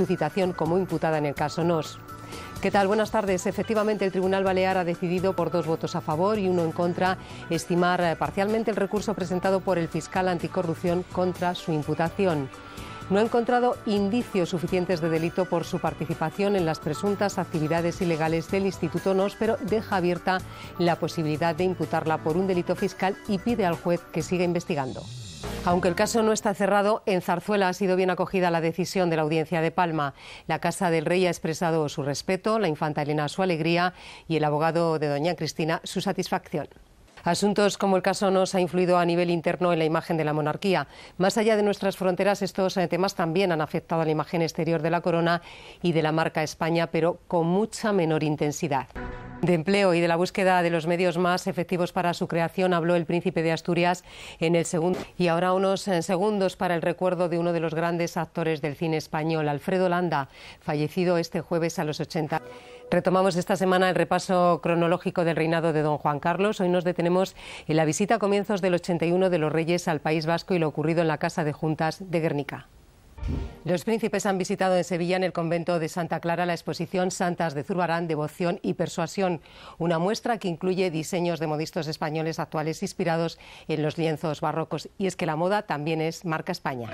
su citación como imputada en el caso NOS. ¿Qué tal? Buenas tardes. Efectivamente, el Tribunal Balear ha decidido por dos votos a favor y uno en contra estimar eh, parcialmente el recurso presentado por el fiscal anticorrupción contra su imputación. No ha encontrado indicios suficientes de delito por su participación en las presuntas actividades ilegales del Instituto NOS, pero deja abierta la posibilidad de imputarla por un delito fiscal y pide al juez que siga investigando. Aunque el caso no está cerrado, en Zarzuela ha sido bien acogida la decisión de la Audiencia de Palma. La Casa del Rey ha expresado su respeto, la infanta Elena su alegría y el abogado de doña Cristina su satisfacción. Asuntos como el caso nos ha influido a nivel interno en la imagen de la monarquía. Más allá de nuestras fronteras, estos eh, temas también han afectado a la imagen exterior de la corona y de la marca España, pero con mucha menor intensidad. De empleo y de la búsqueda de los medios más efectivos para su creación habló el príncipe de Asturias en el segundo. Y ahora unos eh, segundos para el recuerdo de uno de los grandes actores del cine español, Alfredo Landa, fallecido este jueves a los 80. Retomamos esta semana el repaso cronológico del reinado de don Juan Carlos. Hoy nos detenemos en la visita a comienzos del 81 de los reyes al País Vasco y lo ocurrido en la Casa de Juntas de Guernica. Los príncipes han visitado en Sevilla, en el convento de Santa Clara, la exposición Santas de Zurbarán, Devoción y Persuasión, una muestra que incluye diseños de modistos españoles actuales inspirados en los lienzos barrocos. Y es que la moda también es marca España.